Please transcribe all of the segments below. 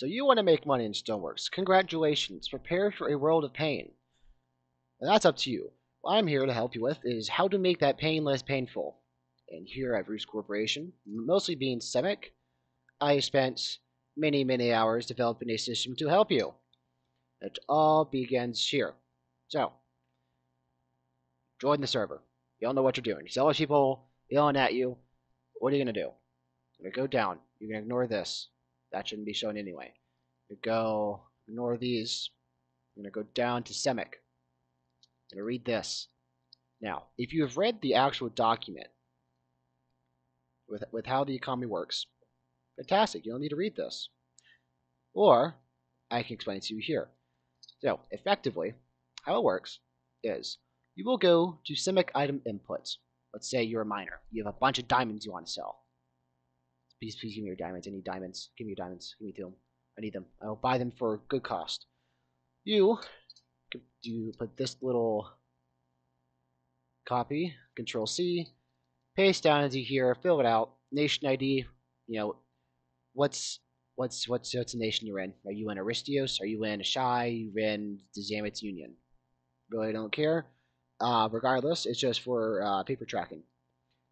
So you want to make money in Stoneworks. Congratulations. Prepare for a world of pain. And that's up to you. What I'm here to help you with is how to make that pain less painful. And here at Roost Corporation, mostly being Semic, I spent many, many hours developing a system to help you. It all begins here. So, join the server. You don't know what you're doing. See all those people yelling at you. What are you going to do? You're going to go down. You're going to ignore this. That shouldn't be shown anyway. Go ignore these. I'm going to go down to Semic. I'm going to read this. Now, if you have read the actual document with, with how the economy works, fantastic. You don't need to read this. Or, I can explain it to you here. So, effectively, how it works is you will go to Semic item inputs. Let's say you're a miner. You have a bunch of diamonds you want to sell. Please, please give me your diamonds. I need diamonds. Give me your diamonds. Give me them. I need them. I will buy them for a good cost. You do put this little copy, Control C, paste down into here, fill it out. Nation ID. You know, what's what's what's what's the nation you're in? Are you in Aristios? Are you in Ashai? You in the Zamet Union? Really don't care. Uh, regardless, it's just for uh, paper tracking.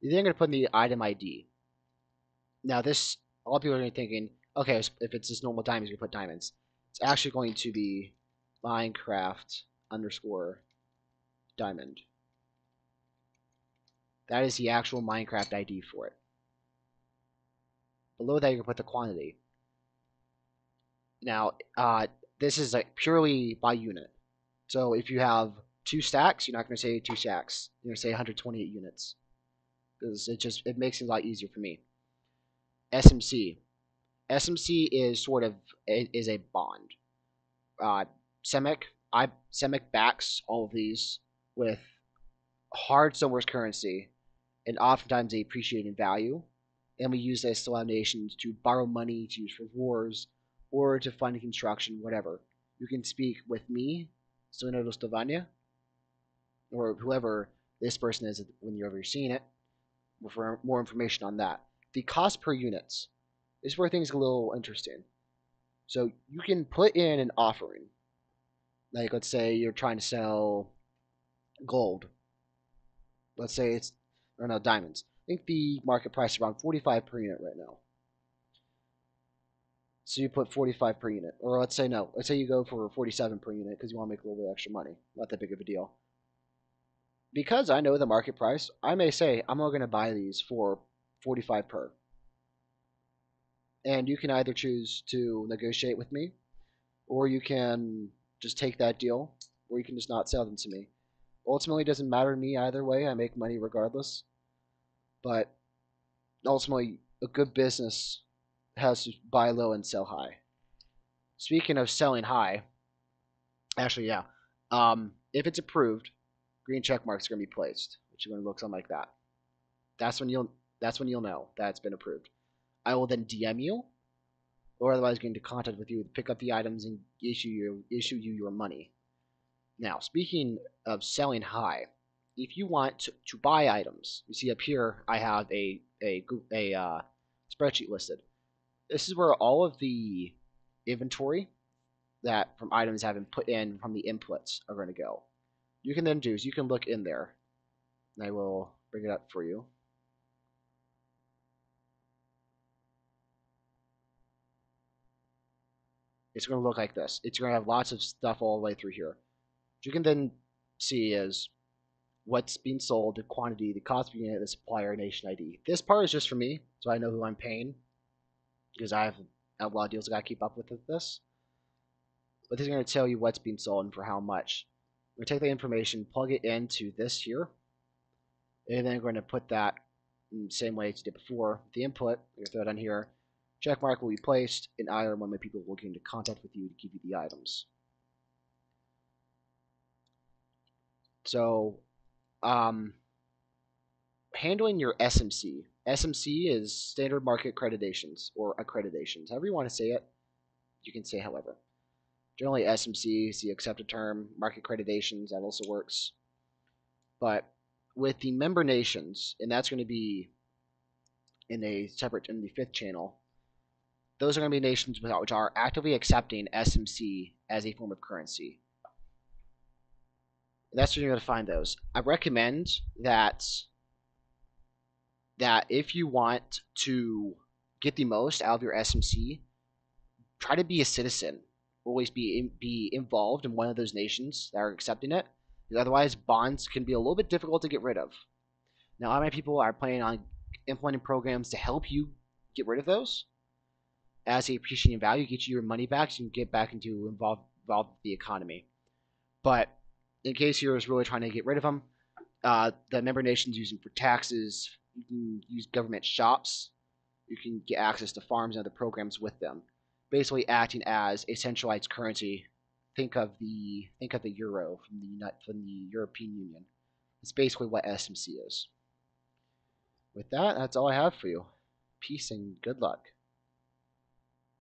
Then going to put in the item ID. Now, this, a lot of people are going to be thinking, okay, if it's just normal diamonds, you put diamonds. It's actually going to be Minecraft underscore diamond. That is the actual Minecraft ID for it. Below that, you can put the quantity. Now, uh, this is like purely by unit. So if you have two stacks, you're not going to say two stacks. You're going to say 128 units because it just it makes it a lot easier for me. SMC. SMC is sort of is a bond. Uh, Semic, I Semic backs all of these with hard Stoneworks currency, and oftentimes they appreciate in value. And we use this nations to borrow money to use for wars or to fund construction, whatever. You can speak with me, Sonato Stovania, or whoever this person is when you're overseeing it, for more information on that. The cost per units is where things get a little interesting. So you can put in an offering. Like let's say you're trying to sell gold. Let's say it's or no diamonds. I think the market price is around 45 per unit right now. So you put 45 per unit. Or let's say no. Let's say you go for 47 per unit because you want to make a little bit extra money. Not that big of a deal. Because I know the market price, I may say I'm only going to buy these for 45 per. And you can either choose to negotiate with me, or you can just take that deal, or you can just not sell them to me. Ultimately, doesn't matter to me either way. I make money regardless. But ultimately, a good business has to buy low and sell high. Speaking of selling high, actually, yeah, um, if it's approved, green check marks are going to be placed, which is going to look something like that. That's when you'll that's when you'll know that it's been approved. I will then DM you, or otherwise get into contact with you to pick up the items and issue you issue you your money. Now, speaking of selling high, if you want to, to buy items, you see up here I have a a a uh, spreadsheet listed this is where all of the inventory that from items have been put in from the inputs are going to go. You can then do is you can look in there. And I will bring it up for you. It's going to look like this. It's going to have lots of stuff all the way through here. What you can then see is what's being sold, the quantity, the cost per unit, the supplier, nation ID. This part is just for me, so I know who I'm paying because I have a lot of deals I got to keep up with this. But this is going to tell you what's being sold and for how much. We're going to take the information, plug it into this here, and then we're going to put that in the same way as you did before. The input, we're going to throw it on here. Check mark will be placed, and either one of my people get into contact with you to give you the items. So, um, handling your SMC. SMC is standard market accreditations or accreditations, however you want to say it. You can say however. Generally, SMC is the accepted term. Market accreditations that also works. But with the member nations, and that's going to be in a separate in the fifth channel. Those are going to be nations which are actively accepting SMC as a form of currency. That's where you're going to find those. I recommend that that if you want to get the most out of your SMC, try to be a citizen. Always be be involved in one of those nations that are accepting it. Otherwise, bonds can be a little bit difficult to get rid of. Now, of my people are planning on implementing programs to help you get rid of those as a appreciating value, get you your money back so you can get back into involved with the economy. But in case you're really trying to get rid of them, uh, the member nations use them for taxes. You can use government shops. You can get access to farms and other programs with them, basically acting as a centralized currency. Think of the think of the euro from the from the European Union. It's basically what SMC is. With that, that's all I have for you. Peace and good luck.